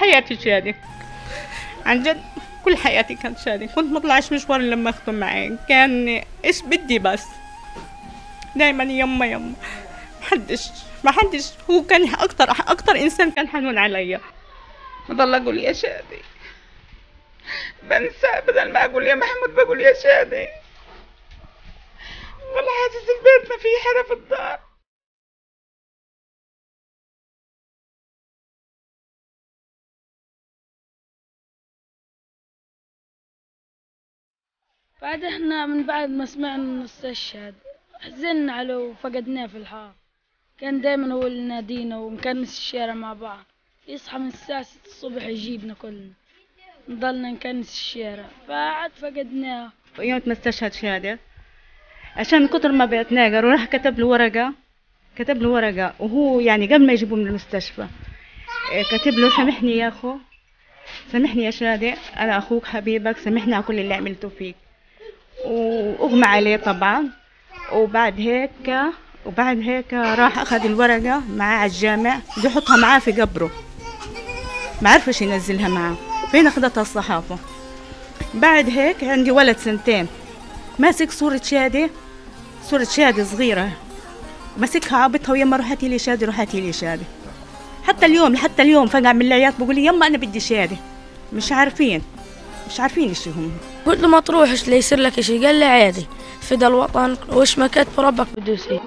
حياتي شادي. عن جد كل حياتي كانت شادي. كنت مطلعش مشوار لما اخته معي كان إيش بدي بس. دايما يما يما. محدش محدش هو كان أكتر أكتر إنسان كان حنون عليا. بضل أقول يا شادي. بنسى بدل ما أقول يا محمود بقول يا شادي. والله حاسس البيت ما فيه حدا في الدار بعد إحنا من بعد ما سمعنا انه استشهد حزنا عليه وفقدناه في الحار كان دايما هو اللي ينادينا ونكنس الشارع مع بعض. يصحى من الساعة ستة الصبح يجيبنا كلنا. نضلنا نكنس الشارع. فعاد فقدناه. يوم ما استشهد شهادة عشان كتر ما بيتناقر وراح كتب له ورقة. كتب له ورقة. وهو يعني قبل ما يجيبوه من المستشفى. إيه، كتب له سامحني يا أخو. سامحني يا شادي أنا أخوك حبيبك. سامحني على كل اللي عملته فيك. وأغمى عليه طبعا. وبعد هيك وبعد هيك راح أخذ الورقة معاه على الجامع بده يحطها معاه في قبره. ما عرفش ينزلها معاه فين أخذتها الصحافة؟ بعد هيك عندي ولد سنتين. ماسك صورة شادي صورة شادي صغيرة. ماسكها عابطها ويما روحتي لي شادي روحتي لي شادي. حتى اليوم حتى اليوم فقع من العياط بقول لي يما أنا بدي شادي. مش عارفين. مش عارفين إيش هم قلت له ما تروحش ليصير لك شيء قال لي عادي. فدا الوطن وش ما كتب ربك بده يصير.